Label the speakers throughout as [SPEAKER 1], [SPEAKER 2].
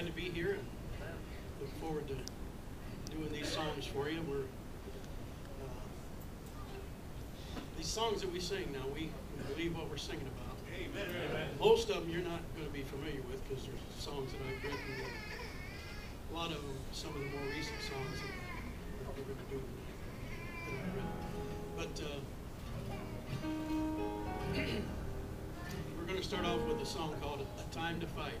[SPEAKER 1] glad to be here and look forward to doing these songs for you. We're uh, these songs that we sing now, we, believe what we're singing about.
[SPEAKER 2] Amen. Amen.
[SPEAKER 1] Most of them you're not going to be familiar with because there's songs that I've written. A lot of them, some of the more recent songs that we're going to do But uh, we're going to start off with a song called "A Time to Fight."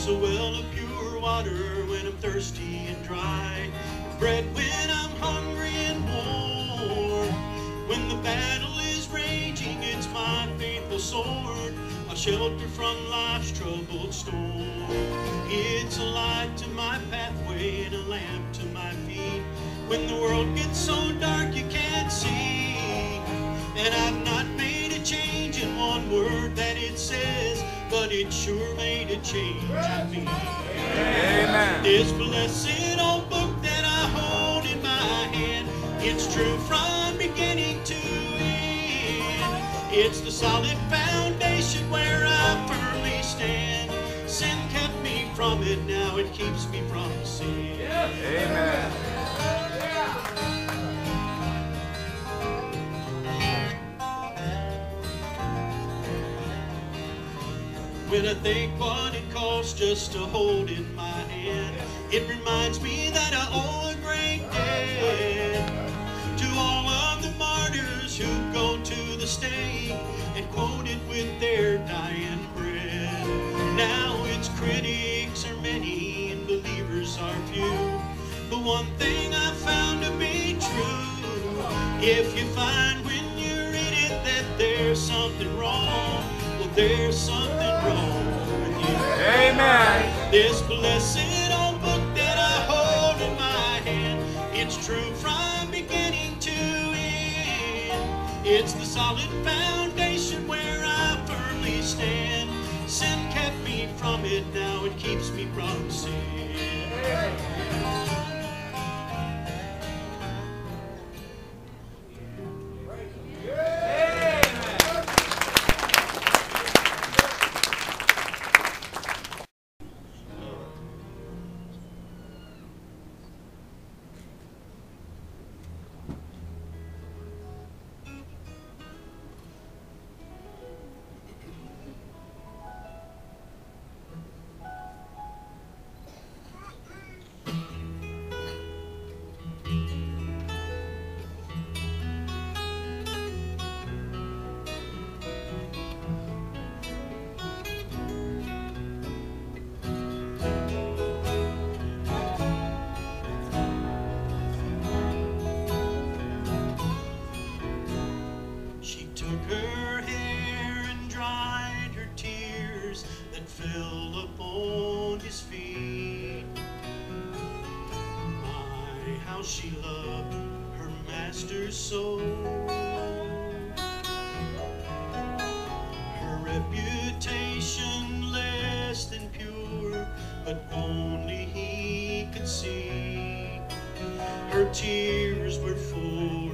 [SPEAKER 1] It's a well of pure water when I'm thirsty and dry. Bread when I'm hungry and warm. When the battle is raging, it's my faithful sword. A shelter from life's troubled storm. It's a light to my pathway and a lamp to my feet. When the world gets so dark you can't see. And I've not made a change in one word that it says, but it sure change in me.
[SPEAKER 2] Amen.
[SPEAKER 1] This blessed old book that I hold in my hand, it's true from beginning to end. It's the solid foundation where I firmly stand. Sin kept me from it, now it keeps me from sin.
[SPEAKER 2] Amen.
[SPEAKER 1] When I think what it costs just to hold in my hand, it reminds me that I owe a great debt to all of the martyrs who go to the stake and quoted with their dying breath. Now its critics are many and believers are few. But one thing I found to be true, if you find when you read it that there's something wrong, there's something wrong with you.
[SPEAKER 2] Amen.
[SPEAKER 1] This blessed old book that I hold in my hand, it's true from beginning to end. It's the solid foundation where I firmly stand. Sin kept me from it, now it keeps me from sin. She but only he could see. Her tears were for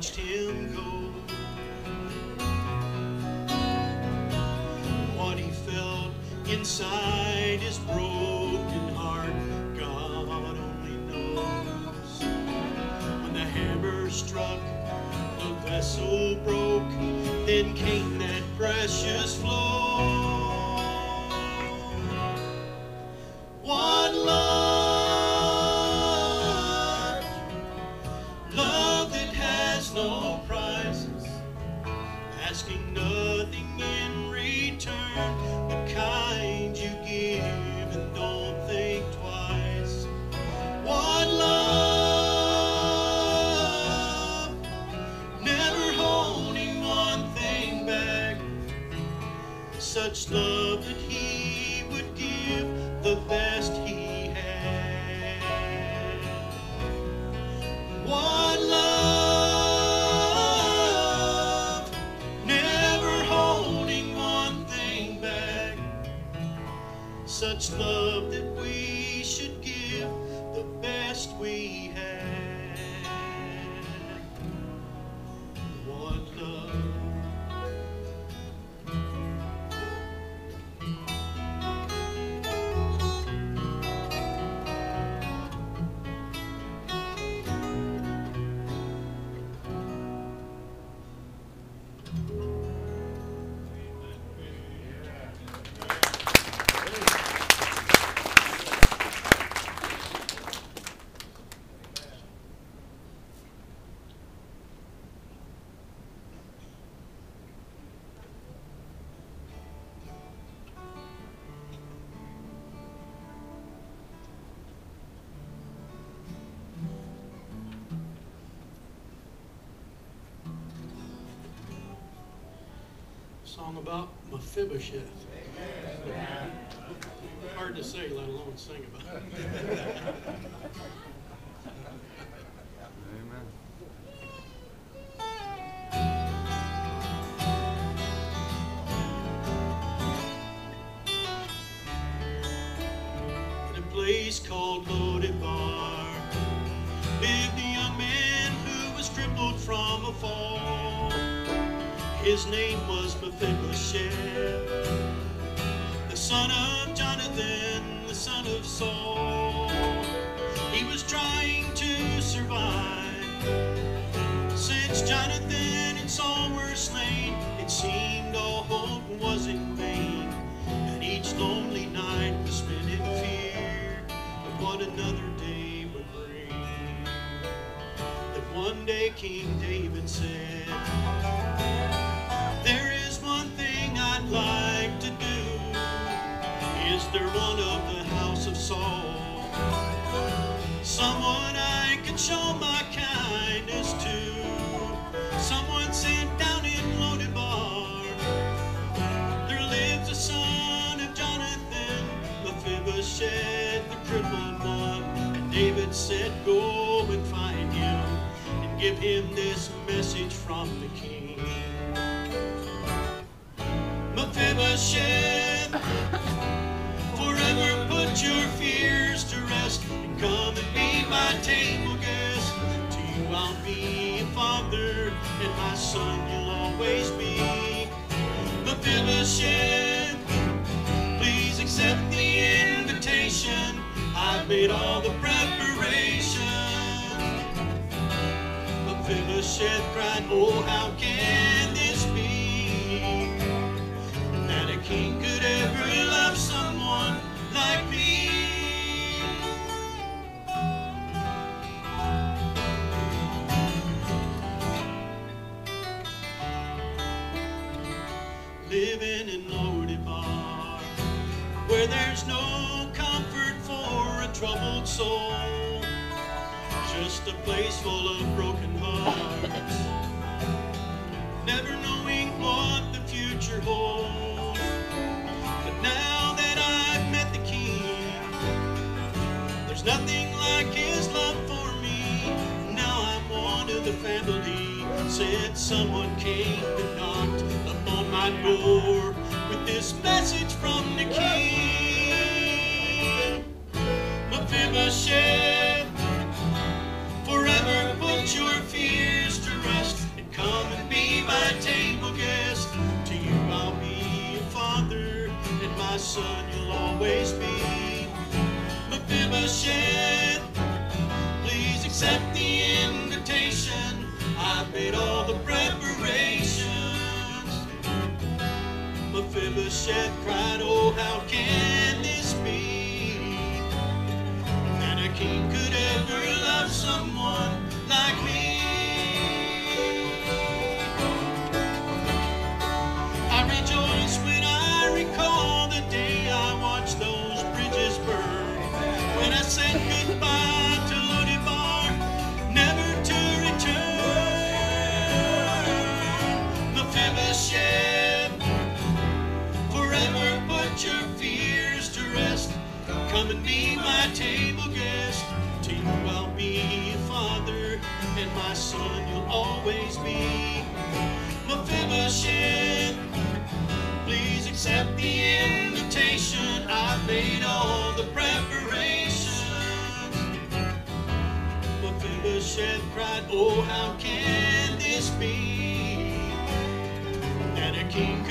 [SPEAKER 1] watched him go. What he felt inside his broken heart, God only knows. When the hammer struck, the vessel broke, then came that precious flow. Song about Mephibosheth. Hard to say, let alone sing about.
[SPEAKER 2] Amen.
[SPEAKER 1] His name was Mephibosheth, the son of Jonathan, the son of Saul. He was trying to survive. Since Jonathan and Saul were slain, it seemed all hope was in vain. And each lonely night was spent in fear of what another day would bring. That one day King David said, one of the house of Saul? Someone I can show my kindness to. Someone sent down in Lodebar. There lives a son of Jonathan, Mephibosheth, the crippled one. And David said, Go and find him and give him this message from the king. Father, and my son you'll always be. Mephibosheth, please accept the invitation. I've made all the preparation. Mephibosheth cried, Oh, how can where there's no comfort for a troubled soul, just a place full of broken hearts, never knowing what the future holds. But now that I've met the King, there's nothing like His love for me. Now I'm one of the family. Said someone came and knocked upon my door with this message from the King.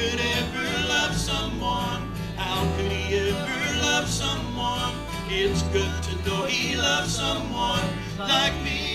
[SPEAKER 1] Could ever love someone. How could he ever love someone? It's good to know he loves someone like me.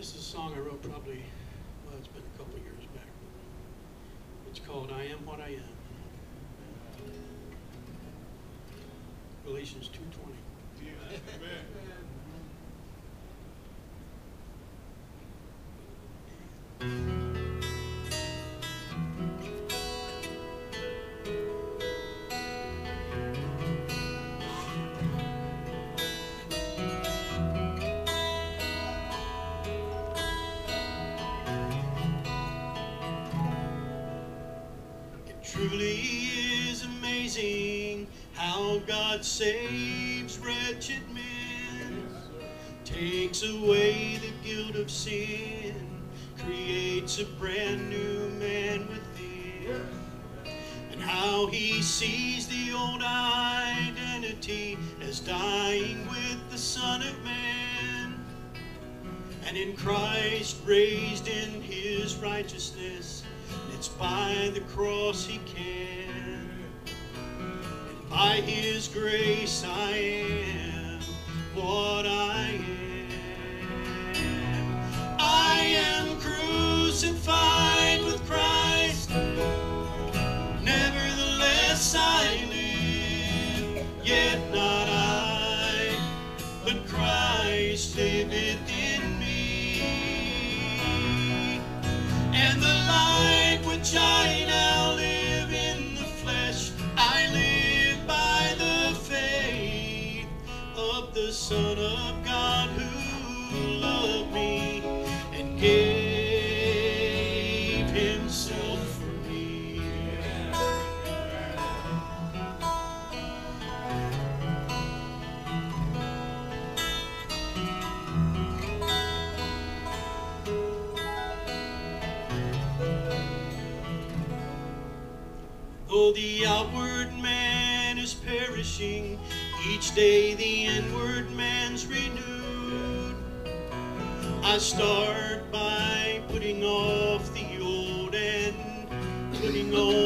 [SPEAKER 1] This is a song I wrote probably, well, it's been a couple years back. It's called I Am What I Am. Galatians 2.20. It truly is amazing how God saves wretched men, takes away the guilt of sin, creates a brand new man within, and how he sees the old identity as dying with the Son of Man. And in Christ raised in his righteousness, it's by the cross he can. And by his grace I am what I am. I am crucified life day the inward man's renewed. I start by putting off the old and putting on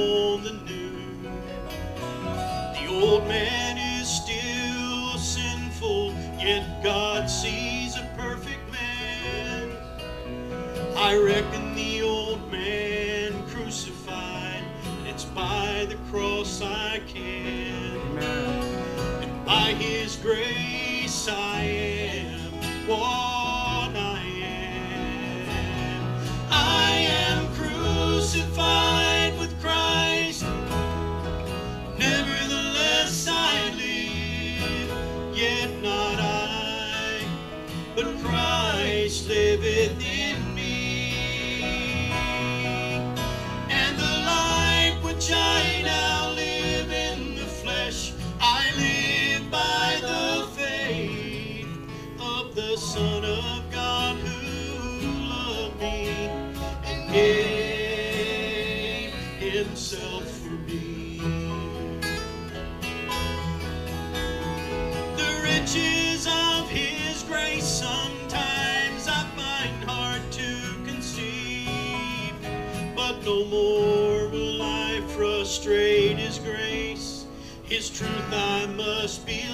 [SPEAKER 1] I must be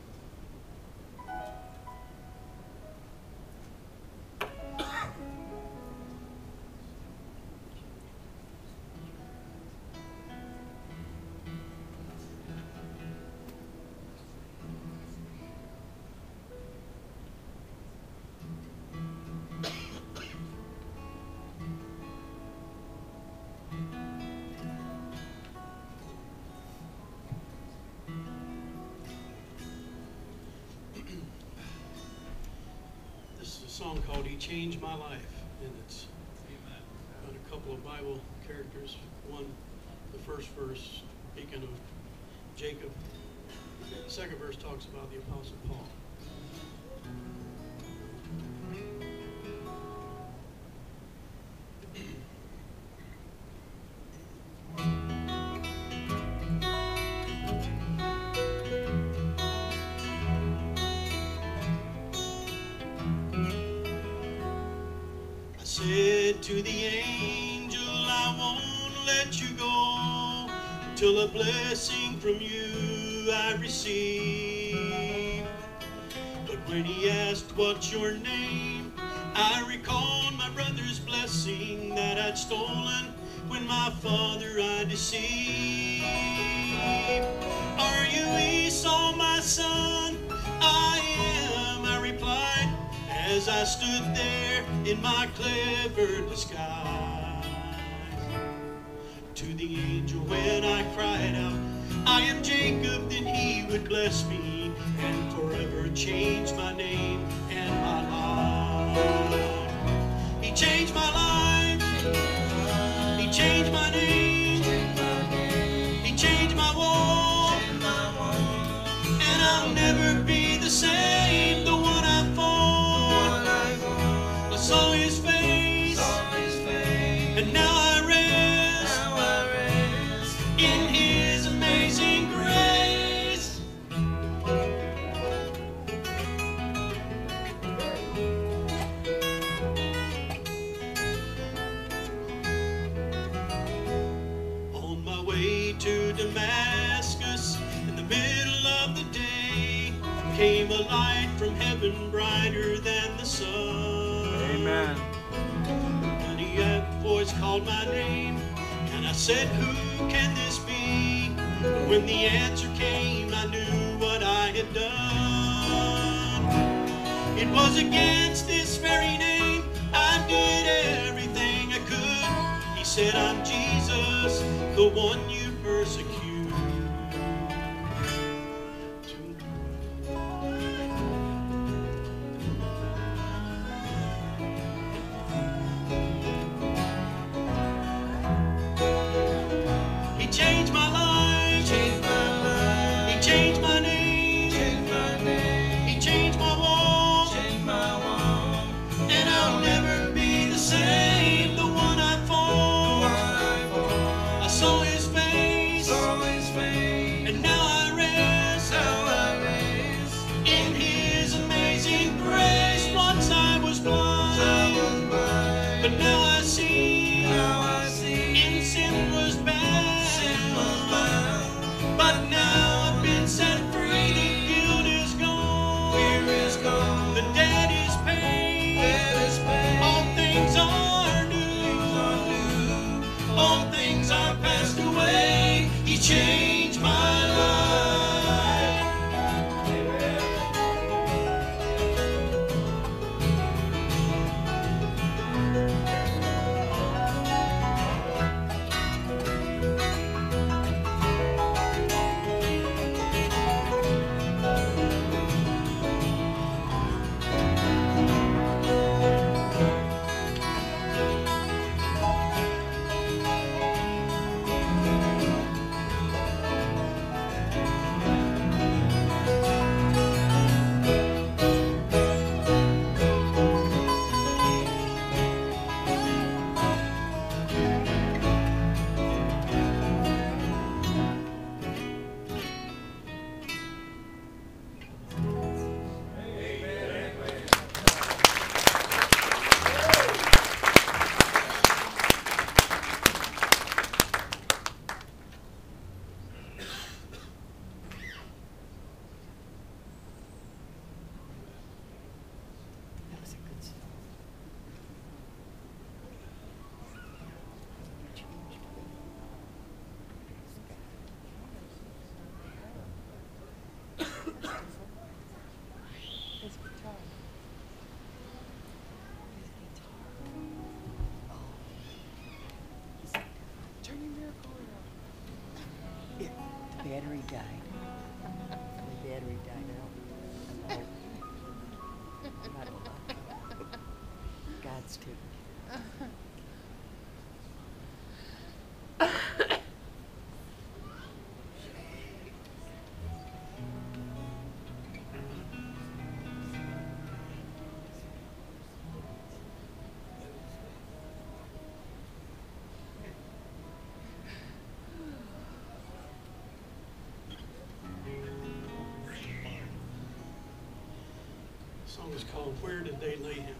[SPEAKER 1] song called He Changed My Life, and it's got a couple of Bible characters. One, the first verse, speaking of Jacob. The second verse talks about the Apostle Paul. from you I received. But when he asked, What's your name? I recalled my brother's blessing that I'd stolen when my father I deceived. Are you Esau, my son? I am, I replied, as I stood there in my clever disguise. To the This
[SPEAKER 3] me. battery died. The battery died.
[SPEAKER 1] song is called Where Did They Lead Him?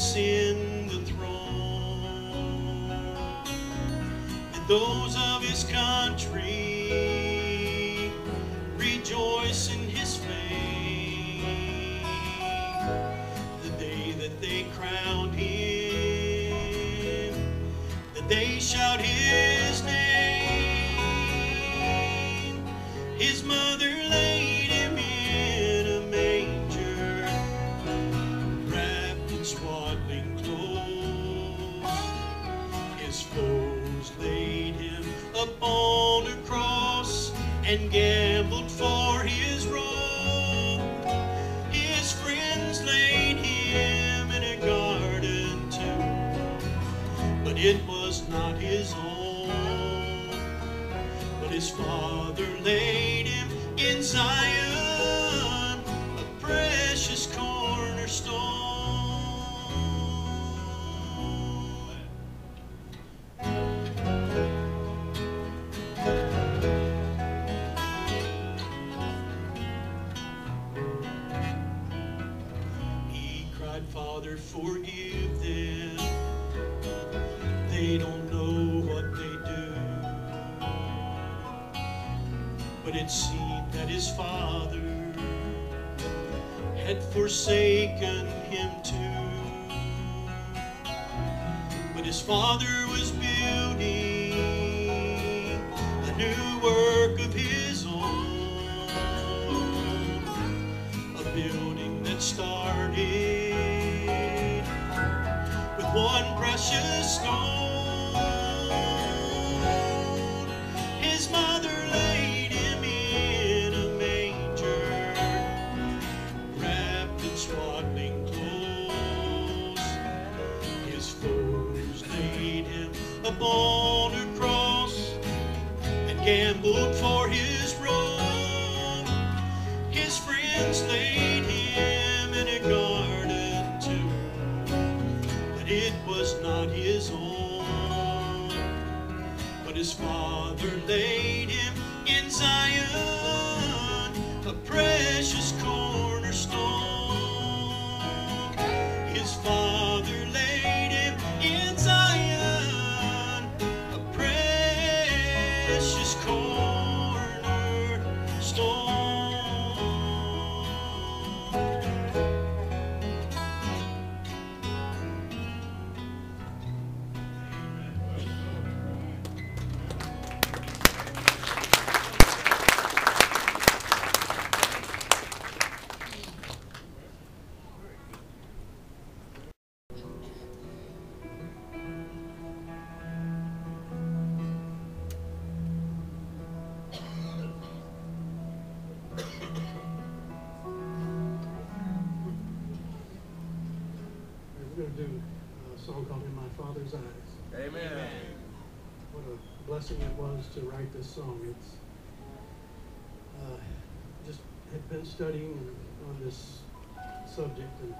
[SPEAKER 1] see had forsaken him too. But his father was
[SPEAKER 4] Father's eyes.
[SPEAKER 2] Amen. Amen.
[SPEAKER 4] What a blessing it was to write this song. It's uh, just had been studying on this subject, and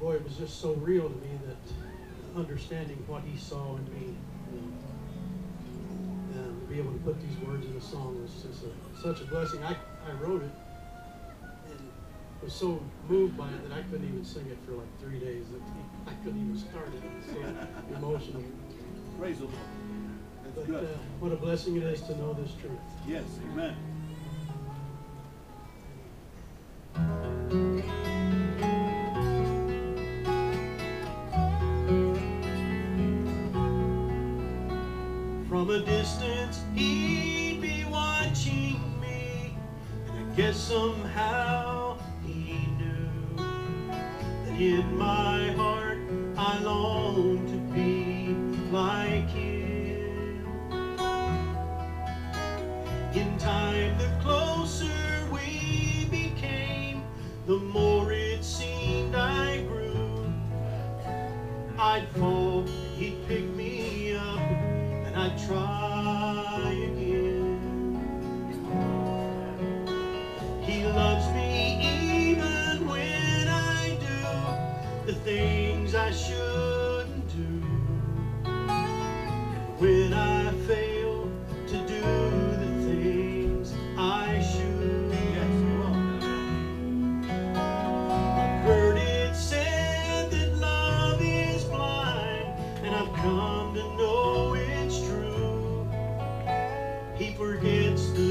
[SPEAKER 4] boy, it was just so real to me that understanding what he saw in me. And, and to be able to put these words in a song was just a, such a blessing. I, I wrote it was so moved by it that I couldn't even sing it for like three days. I couldn't even start it. It was so emotional.
[SPEAKER 5] Praise the Lord. That's
[SPEAKER 4] but,
[SPEAKER 5] good.
[SPEAKER 4] Uh, what a blessing it is to know this truth.
[SPEAKER 5] Yes, amen.
[SPEAKER 1] against the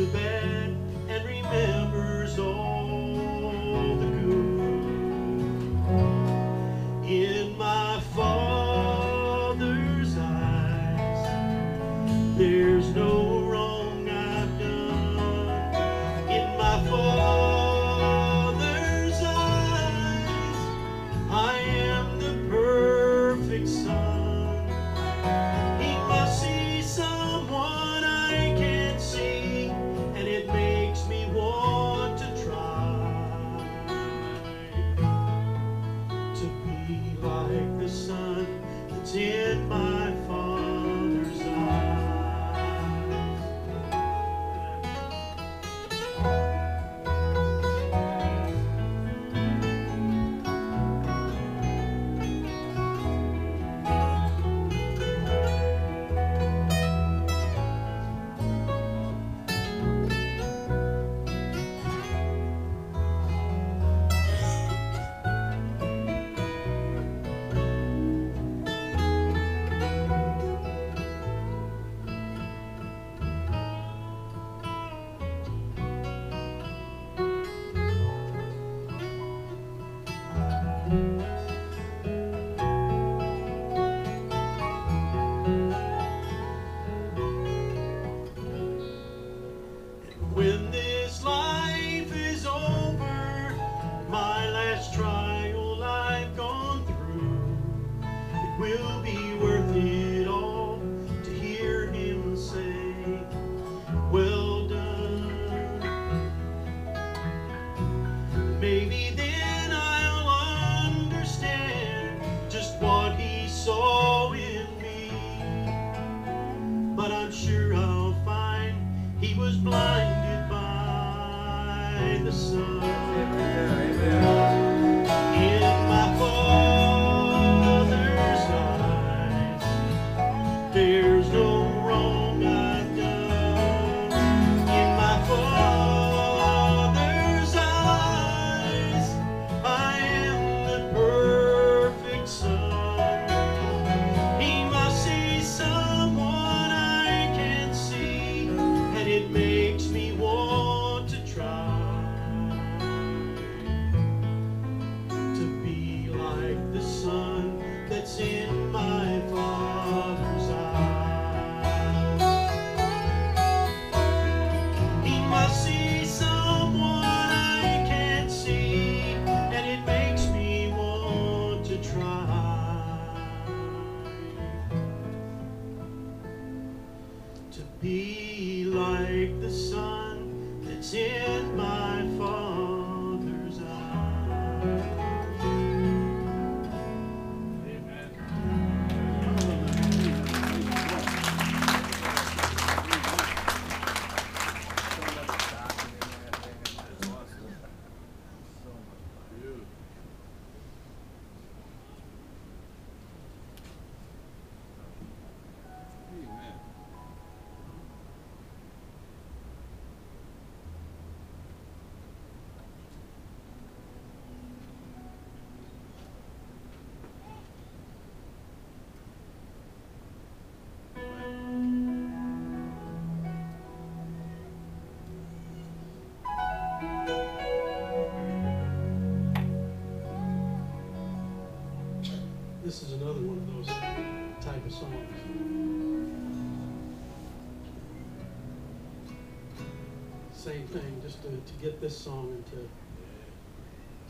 [SPEAKER 4] same thing, just to, to get this song and to,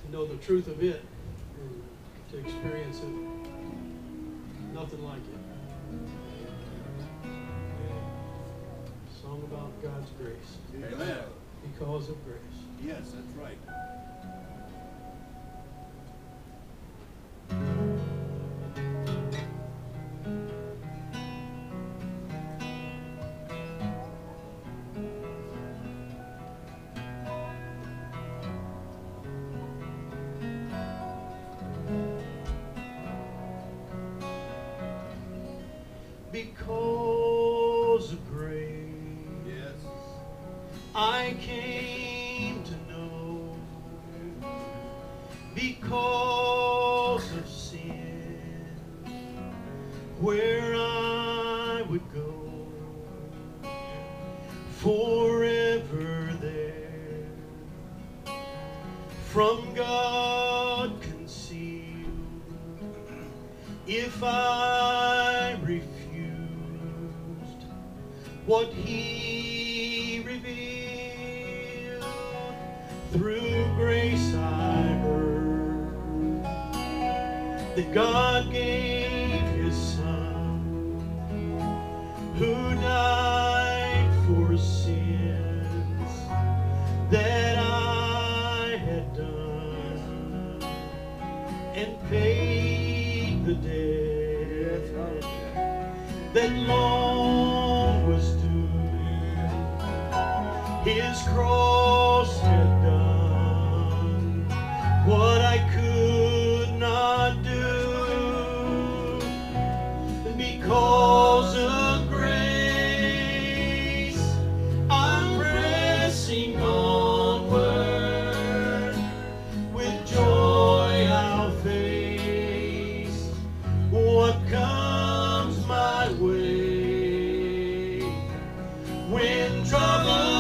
[SPEAKER 4] to know the truth of it and to experience it. Nothing like it. Song about God's grace.
[SPEAKER 5] Amen.
[SPEAKER 4] Because of grace.
[SPEAKER 5] Yes, that's right.
[SPEAKER 1] When trouble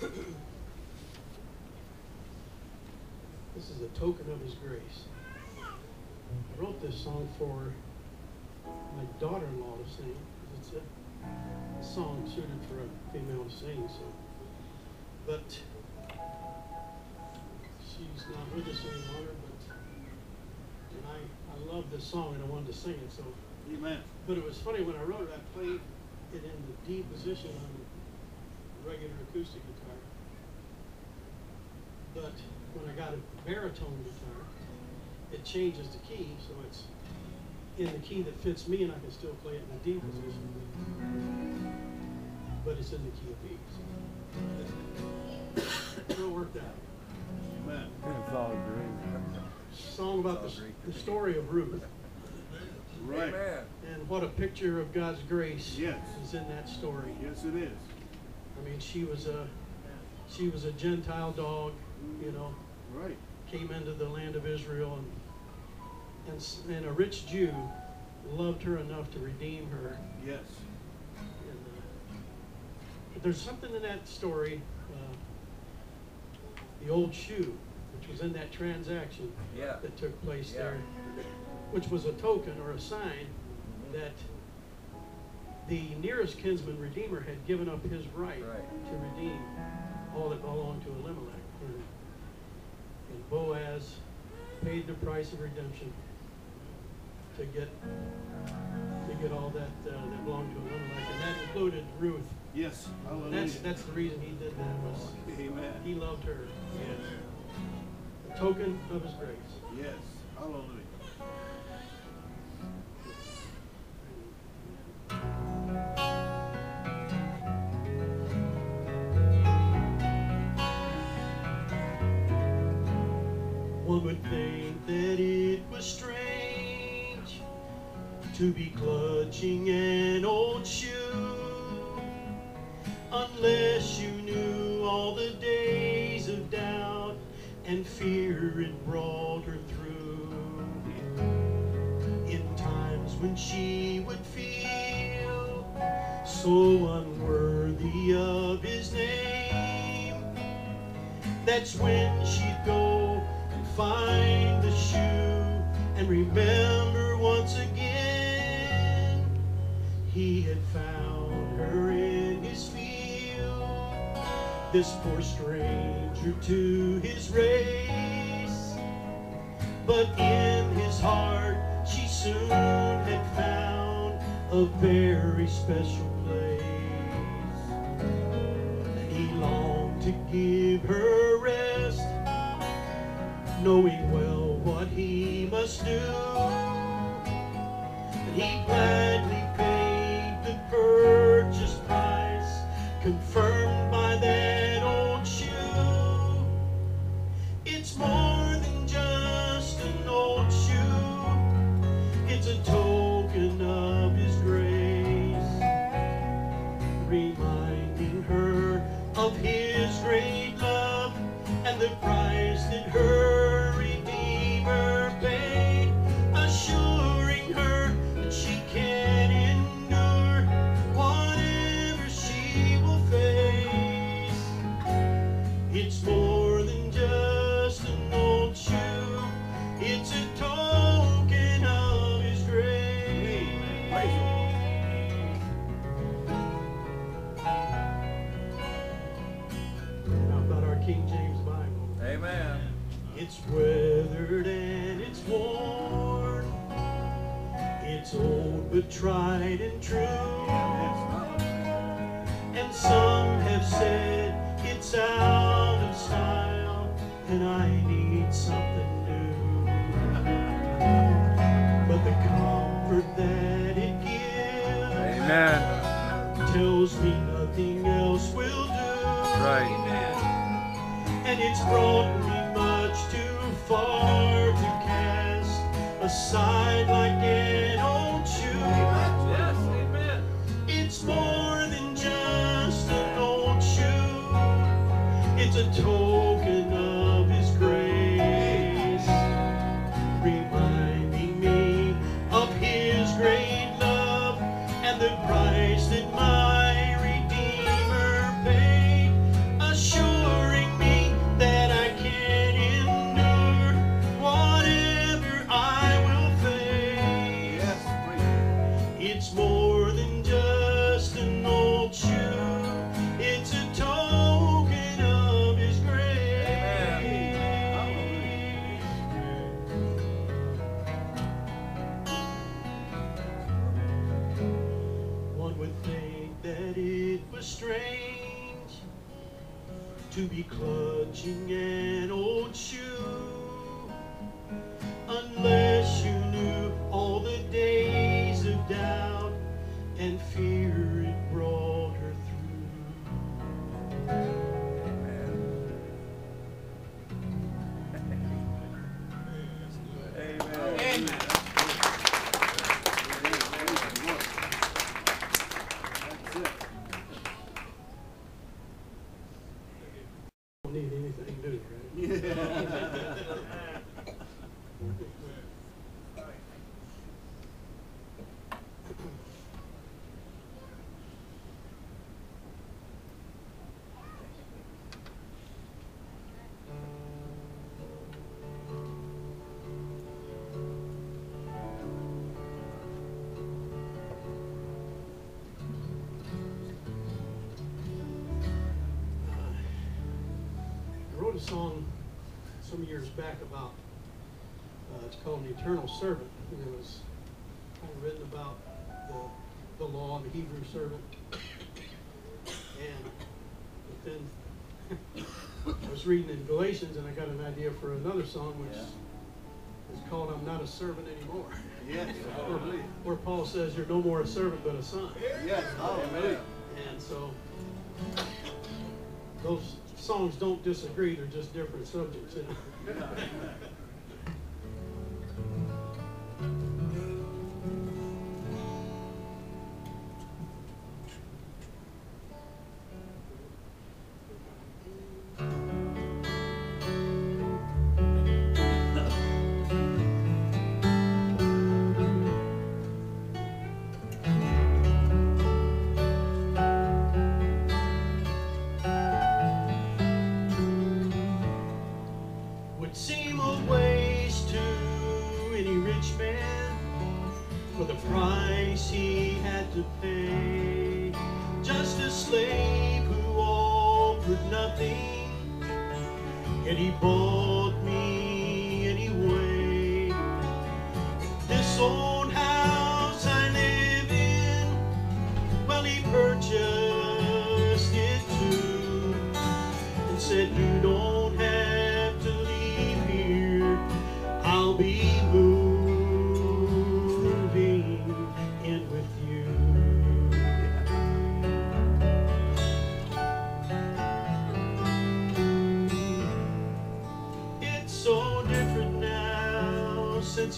[SPEAKER 1] This is a token of his grace. I wrote this song for my daughter-in-law to sing. It's a, a song suited for a female to sing, so. But she's not with us any longer, but and I, I love this song and I wanted to sing it, so
[SPEAKER 5] Amen.
[SPEAKER 1] but it was funny when I wrote it, I played it in the D position on regular acoustic guitar. But when I got a baritone guitar, it changes the key, so it's in the key that fits me, and I can still play it in the D position. But it's in the key of B. So it all worked out.
[SPEAKER 5] Amen.
[SPEAKER 6] It's all great.
[SPEAKER 1] Song about the, the story of Ruth.
[SPEAKER 5] Right.
[SPEAKER 6] Amen.
[SPEAKER 1] And what a picture of God's grace
[SPEAKER 5] Yes.
[SPEAKER 1] is in that story.
[SPEAKER 5] Yes, it is.
[SPEAKER 1] I mean, she was a she was a Gentile dog, you know,
[SPEAKER 5] Right.
[SPEAKER 1] came into the land of Israel, and and, and a rich Jew loved her enough to redeem her.
[SPEAKER 5] Yes.
[SPEAKER 1] And, uh, but there's something in that story, uh, the old shoe, which was in that transaction
[SPEAKER 6] Yeah.
[SPEAKER 1] that took place
[SPEAKER 6] Yeah.
[SPEAKER 1] there, which was a token or a sign that the nearest kinsman redeemer had given up his right,
[SPEAKER 6] Right.
[SPEAKER 1] to redeem all that belonged to Elimelech. Boaz paid the price of redemption to get to get all that uh, that belonged to Elimelech, and that included Ruth.
[SPEAKER 5] Yes. Hallelujah.
[SPEAKER 1] That's that's the reason he did that was
[SPEAKER 5] Amen.
[SPEAKER 1] he loved her.
[SPEAKER 5] Yes.
[SPEAKER 1] A token of his grace.
[SPEAKER 5] Yes. Hallelujah.
[SPEAKER 1] to be clutching. song some years back about, uh, it's called The Eternal Servant, and it was kind of written about the, the law and the Hebrew servant. And then I was reading in Galatians and I got an idea for another song, which yeah. is called I'm Not a Servant Anymore.
[SPEAKER 5] Yes. or,
[SPEAKER 1] where Paul says, You're no more a servant but a son.
[SPEAKER 5] Yes.
[SPEAKER 1] Amen. songs don't disagree, they're just different subjects.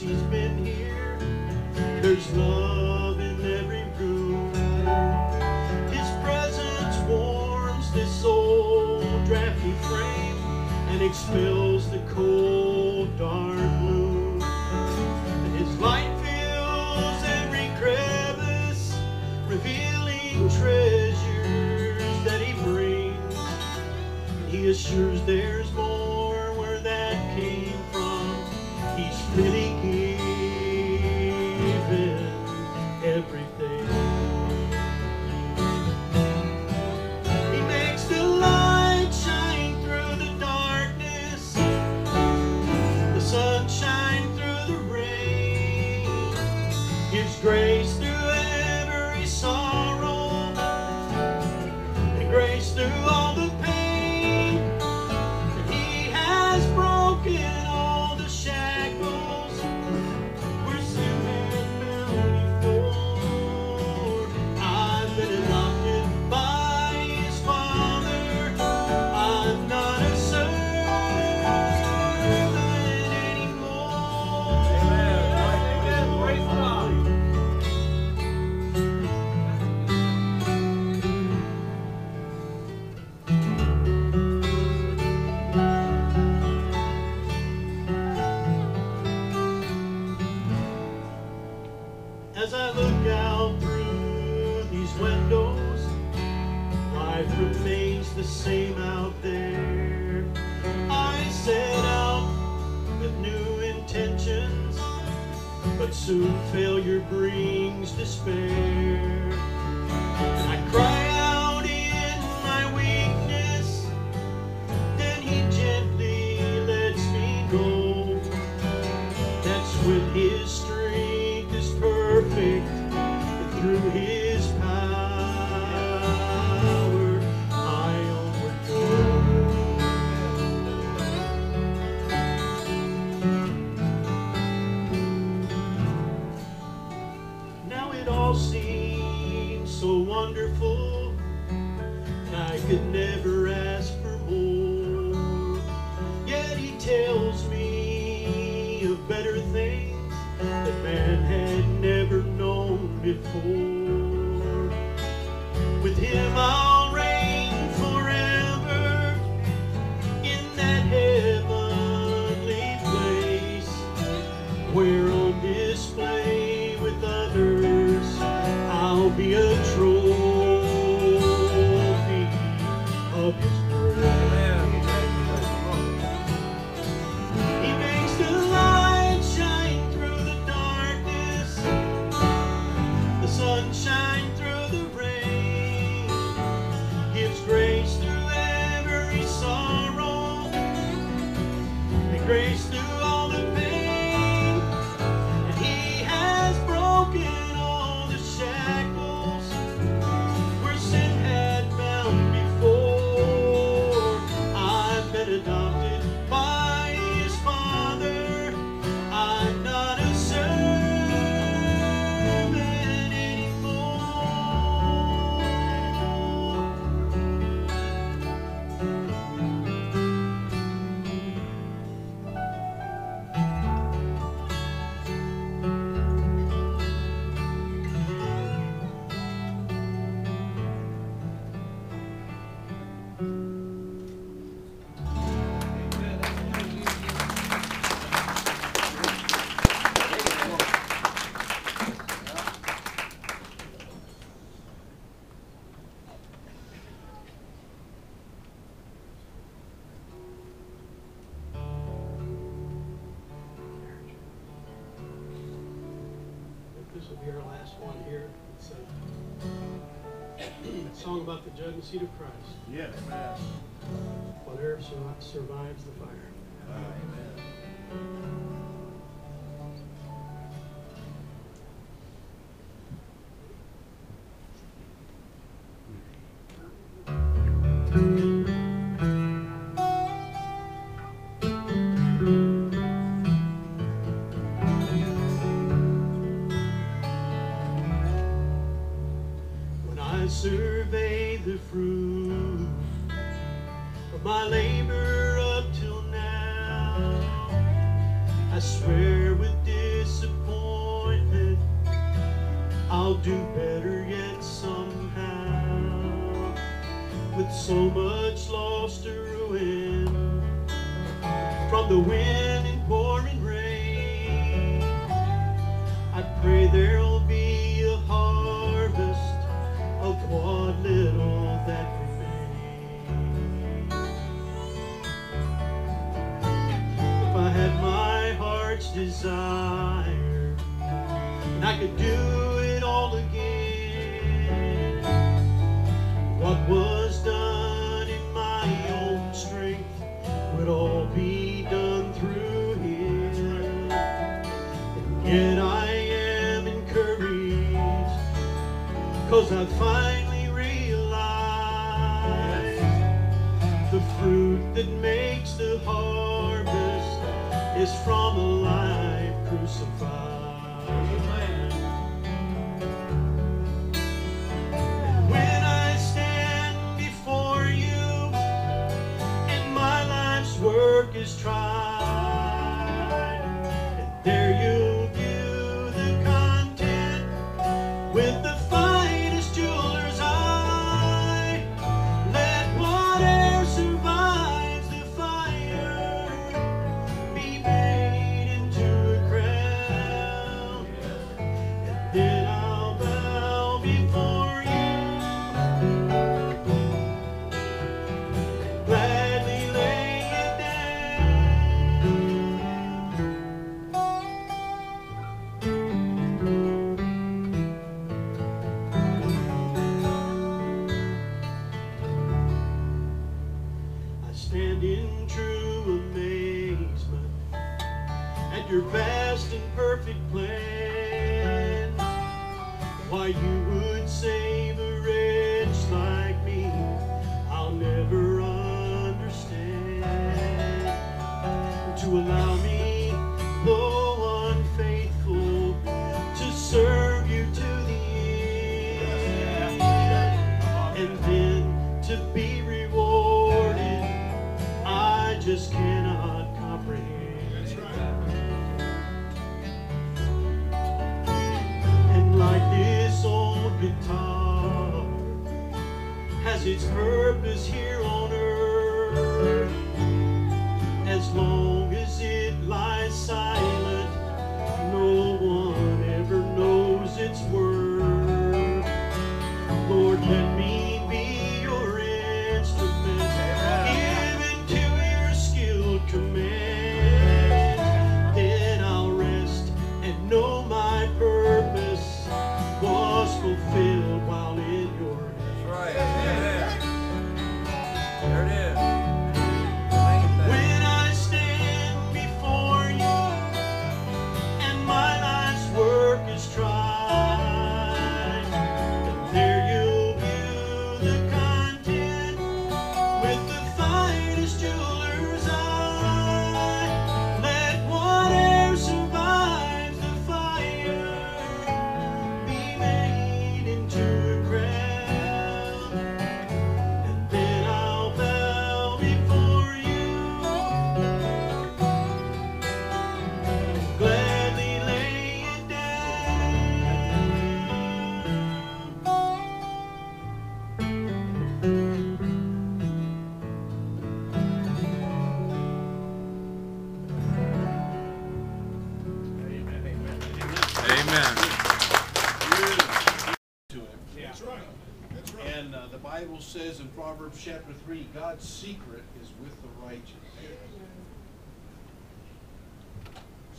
[SPEAKER 1] teach me. grace through the
[SPEAKER 4] seat of Christ.
[SPEAKER 5] Yes,
[SPEAKER 1] man. Whatever survives the
[SPEAKER 6] chapter 3, God's secret is with the righteous.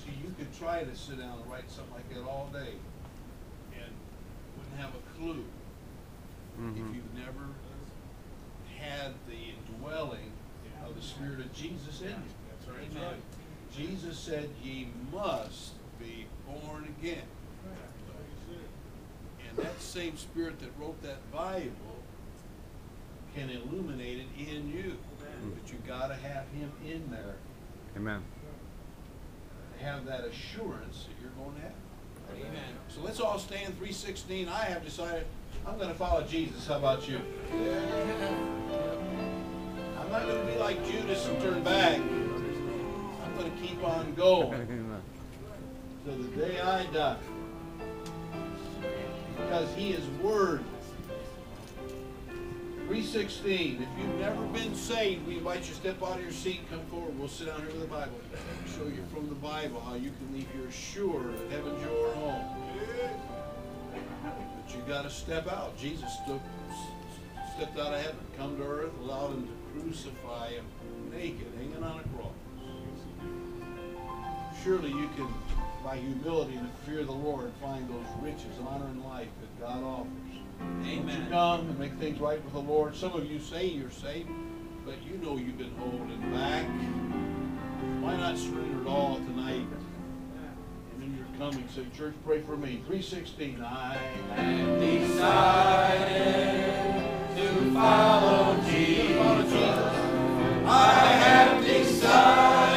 [SPEAKER 6] See, you could try to sit down and write something like that all day and wouldn't have a clue mm-hmm. if you've never had the indwelling of the Spirit of Jesus in you.
[SPEAKER 2] That's right.
[SPEAKER 6] Amen. Jesus said, Ye must be born again. And that same Spirit that wrote that Bible can illuminate it in you. Amen. But you got to have Him in there.
[SPEAKER 7] Amen.
[SPEAKER 6] Have that assurance that you're going to have. Amen. Amen. So let's all stand 316. I have decided I'm going to follow Jesus. How about you? I'm not going to be like Judas and turn back. I'm going to keep on going. So the day I die. Because he is worthy 316. If you've never been saved, we invite you to step out of your seat come forward. We'll sit down here with the Bible. Show you from the Bible how you can leave here sure that heaven's your home. But you got to step out. Jesus took, stepped out of heaven, come to earth, allowed him to crucify him naked, hanging on a cross. Surely you can, by humility and the fear of the Lord, find those riches, honor, and life that God offers. Amen. You come and make things right with the Lord. Some of you say you're saved, but you know you've been holding back. Why not surrender it all tonight? And then you're coming. Say, church, pray for me. 316. I have decided to. Follow Jesus. I have decided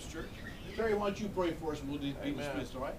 [SPEAKER 6] Baptist Church. Terry, why don't you pray for us and we'll be dismissed, all right?